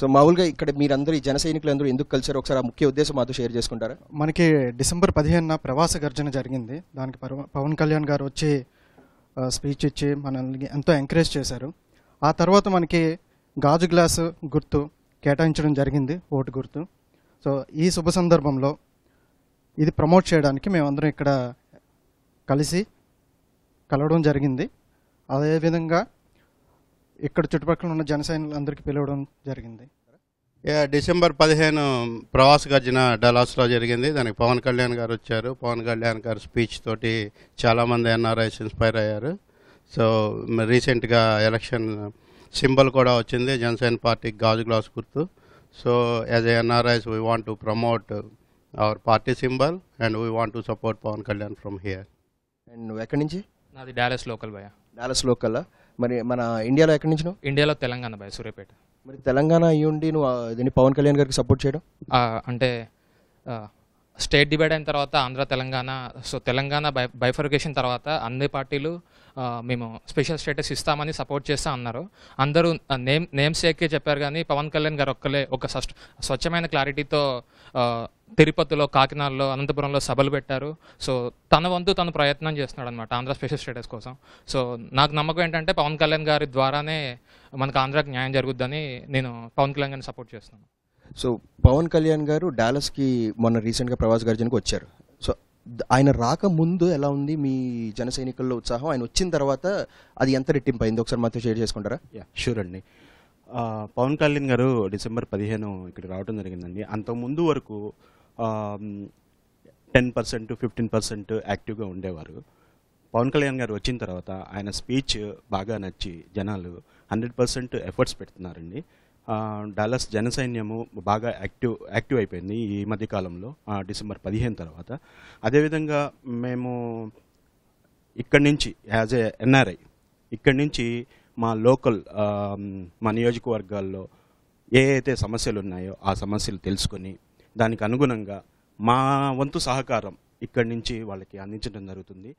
So మామూలుగా ఇక్కడ మీరందరూ ఈ జన సైనికులందరూ ఎందుకు కలిసారు ఒకసారి ఆ ముఖ్య ఉద్దేశం మాతో షేర్ చేసుకుంటారా? మనకి డిసెంబర్ పదిహేనున ప్రవాస గర్జన జరిగింది. దానికి పర్వ- పవన్ కళ్యాణ్ గారు వచ్చి స్పీచ్ ఇచ్చి మనల్ని ఎంతో ఎంకరేజ్ చేశారు. ఆ తర్వాత మనకి గాజు గ్లాసు గుర్తు కేటాయించడం జరిగింది ఓటు గుర్తు. సో ఈ శుభ సందర్భంలో ఇది ప్రమోట్ చేయడానికి మేమందరం ఇక్కడ కలిసి కలవడం జరిగింది. అదేవిధంగా ఇక్కడ చుట్టుపక్కల ఉన్న జన సైనికులందరికీ పిలవడం జరిగింది. యా, డిసెంబర్ పదిహేను ప్రవాస గర్జన డలాస్లో జరిగింది. దానికి పవన్ కళ్యాణ్ గారు వచ్చారు. పవన్ కళ్యాణ్ గారు స్పీచ్ తోటి చాలామంది ఎన్ఆర్ఐస్ ఇన్స్పైర్ అయ్యారు. సో రీసెంట్గా ఎలక్షన్ సింబల్ కూడా వచ్చింది. జనసేన పార్టీ గాజు గ్లాస్ గుర్తు. So as NRIs we want to promote our party symbol and we want to support Pawan Kalyan from here and నువ్వు ఎక్కడి నుంచి? నాది డాలస్ లోకల్ భయ డాలస్ లోకల్ మరి మన ఇండియాలో ఎక్కడి నుంచి నువ్వు? ఇండియాలో తెలంగాణ భయ సూర్యాపేట. మరి తెలంగాణ అయ్యుండి నువ్వు దీన్ని పవన్ కళ్యాణ్ గారికి సపోర్ట్ చేయడం? అంటే స్టేట్ డివైడ్ అయిన తర్వాత Andhra Telangana so Telangana bi bifurcation తర్వాత అన్ని పార్టీలు మేము స్పెషల్ స్టేటస్ ఇస్తామని సపోర్ట్ చేస్తా అన్నారు. అందరూ నేమ్ నేమ్ సేకే చెప్పారు కానీ పవన్ కళ్యాణ్ గారు ఒక్కలే ఒక సస్ట్ స్వచ్ఛమైన క్లారిటీతో తిరుపతిలో కాకినాడలో అనంతపురంలో సభలు పెట్టారు. సో తన వంతు తను ప్రయత్నం చేస్తున్నాడు అనమాట ఆంధ్ర స్పెషల్ స్టేటస్ కోసం. సో నాకు నమ్మకం ఏంటంటే పవన్ కళ్యాణ్ గారి ద్వారానే మనకు ఆంధ్రాకి న్యాయం జరుగుద్దని నేను పవన్ కళ్యాణ్ గారిని సపోర్ట్ చేస్తున్నాను. సో పవన్ కళ్యాణ్ గారు డాలస్కి మొన్న రీసెంట్గా ప్రవాస్ గర్జన్కి వచ్చారు. సో ఆయన రాక ముందు ఎలా ఉంది మీ జన సైనికుల్లో ఉత్సాహం? ఆయన వచ్చిన తర్వాత అది ఎంత రెట్టింపు అయింది? ఒకసారి మాతో షేర్ చేసుకుంటారా? యా షూర్ అండి. పవన్ కళ్యాణ్ గారు డిసెంబర్ పదిహేను ఇక్కడికి రావడం జరిగిందండి. అంతకుముందు వరకు టెన్ పర్సెంట్ ఫిఫ్టీన్ పర్సెంట్ యాక్టివ్గా ఉండేవారు. పవన్ కళ్యాణ్ గారు వచ్చిన తర్వాత ఆయన స్పీచ్ బాగా నచ్చి జనాలు హండ్రెడ్ పర్సెంట్ ఎఫర్ట్స్ పెడుతున్నారండి. డాలస్ జనసైన్యము బాగా యాక్టివ్ యాక్టివ్ అయిపోయింది ఈ మధ్యకాలంలో డిసెంబర్ పదిహేను తర్వాత. అదేవిధంగా మేము ఇక్కడి నుంచి యాజ్ ఏ ఎన్ఆర్ఐ ఇక్కడి నుంచి మా లోకల్ మా నియోజకవర్గాల్లో ఏ అయితే సమస్యలు ఉన్నాయో ఆ సమస్యలు తెలుసుకొని దానికి అనుగుణంగా మా వంతు సహకారం ఇక్కడి నుంచి వాళ్ళకి అందించడం జరుగుతుంది.